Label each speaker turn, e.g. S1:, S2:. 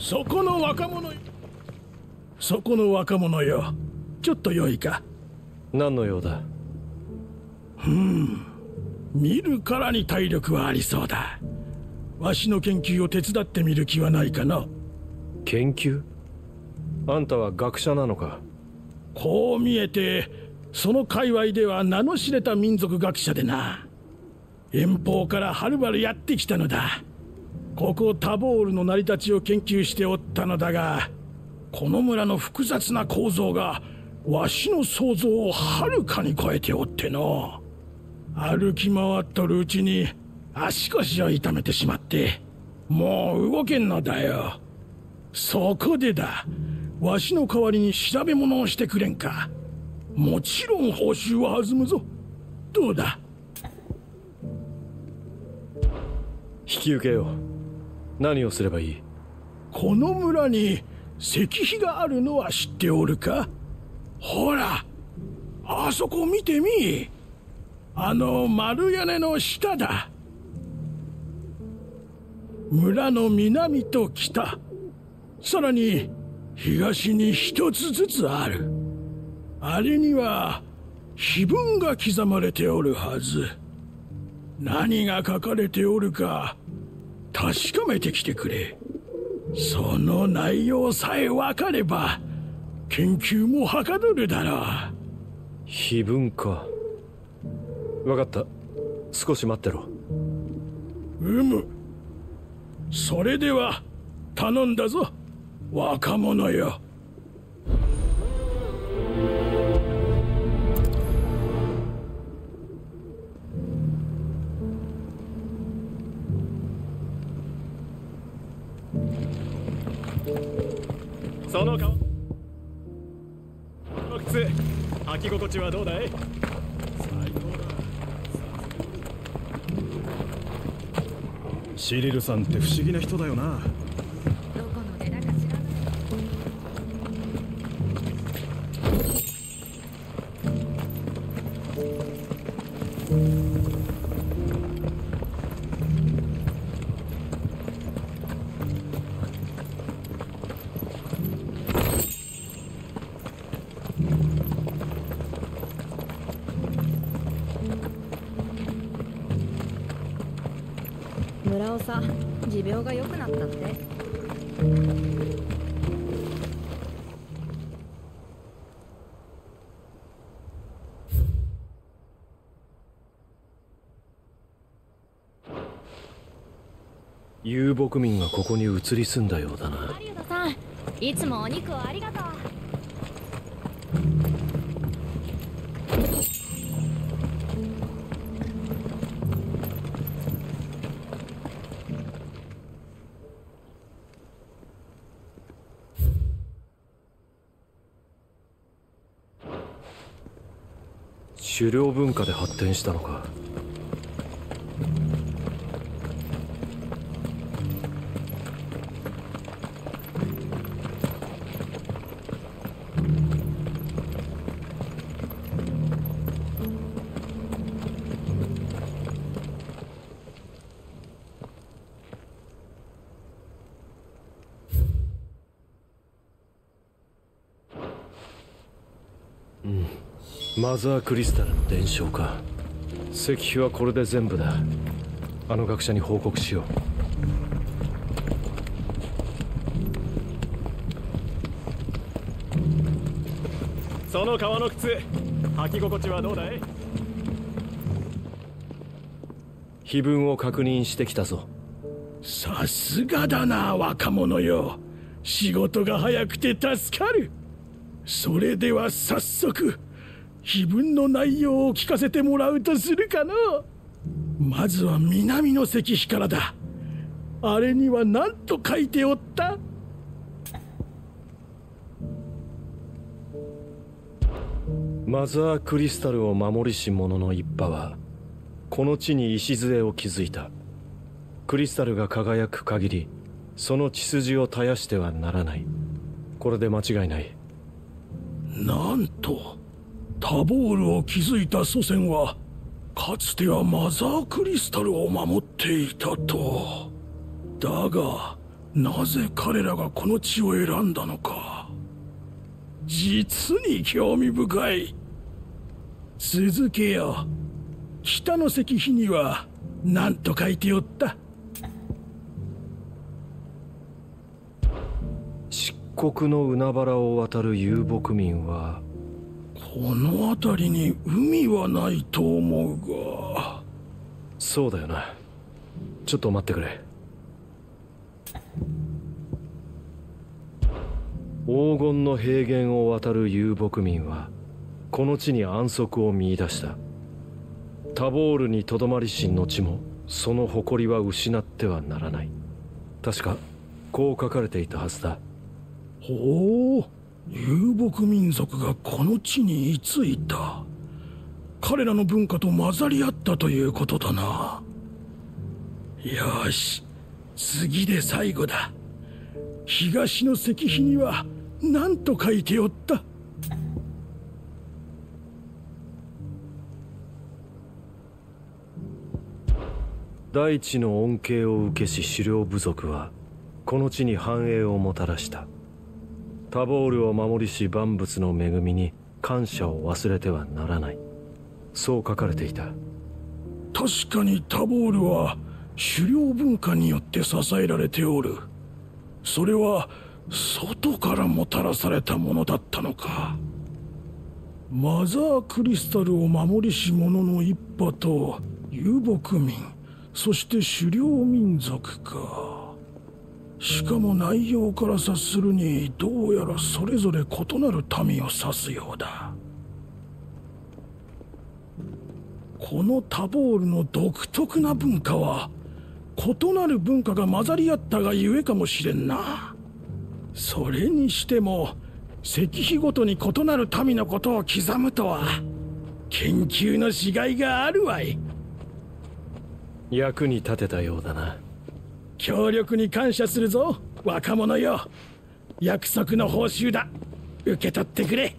S1: そこの若者そこの若者よ。ちょっと良いか？
S2: 何の用だ？
S1: うん。見るからに体力はありそうだ。わしの研究を手伝ってみる気はないかな
S2: 研究？あんたは学者なのか？
S1: こう見えてその界隈では名の知れた民族学者でな。遠方からはるばるやってきたのだここタボールの成り立ちを研究しておったのだがこの村の複雑な構造がわしの想像をはるかに超えておっての。歩き回っとるうちに足腰を痛めてしまってもう動けんのだよ。そこでだわしの代わりに調べ物をしてくれんか。もちろん報酬は弾むぞ。どうだ？
S2: 引き受けよう。何をすればいい？
S1: この村に石碑があるのは知っておるか？ほらあそこ見てみ。あの丸屋根の下だ。村の南と北。さらに東に一つずつある。あれには碑文が刻まれておるはず。何が書かれておるか確かめてきてくれ。その内容さえ分かれば研究もはかどるだろう。
S2: 碑文か。分かった。少し待ってろ。
S1: うむ。それでは頼んだぞ若者よ
S3: その顔の靴履き心地はどうだい？最高だシリルさんって不思議な人だよな。
S4: 村尾さ持病が良くなったって。
S2: 遊牧民がここに移り住んだようだな。
S4: マリュドさんいつもお肉をありがとう
S2: 狩猟文化で発展したのか。マザークリスタルの伝承か。石碑はこれで全部だ。あの学者に報告しよう。
S3: その革の靴履き心地はどうだい？
S2: 碑文を確認してきたぞ。
S1: さすがだな若者よ。仕事が早くて助かる。それでは早速碑文の内容を聞かせてもらうとするかなまずは南の石碑からだ。あれには何と書いておった？
S2: マザークリスタルを守りし者の一派はこの地に礎を築いた。クリスタルが輝く限りその血筋を絶やしてはならない。これで間違いない。
S1: なんと？タボールを築いた祖先はかつてはマザークリスタルを守っていたと。だがなぜ彼らがこの地を選んだのか。実に興味深い。続けよ。北の石碑には何と書いておった。
S2: 漆黒の海原を渡る遊牧民は
S1: この辺りに海はないと思うが。
S2: そうだよな。ちょっと待ってくれ。黄金の平原を渡る遊牧民はこの地に安息を見出した。タボールにとどまりし後もその誇りは失ってはならない。確かこう書かれていたはずだ。
S1: ほう遊牧民族がこの地に居ついた。彼らの文化と混ざり合ったということだな。よし次で最後だ。東の石碑には何と書いておった。
S2: 大地の恩恵を受けし狩猟部族はこの地に繁栄をもたらした。タボールを守りし万物の恵みに感謝を忘れてはならない。そう書かれていた。
S1: 確かにタボールは狩猟文化によって支えられておる。それは外からもたらされたものだったのか。マザークリスタルを守りし者の一派と遊牧民そして狩猟民族か。しかも内容から察するにどうやらそれぞれ異なる民を指すようだ。このタボールの独特な文化は異なる文化が混ざり合ったがゆえかもしれんな。それにしても石碑ごとに異なる民のことを刻むとは研究のしがいがあるわい。
S2: 役に立てたようだな。
S1: 協力に感謝するぞ若者よ。約束の報酬だ。受け取ってくれ。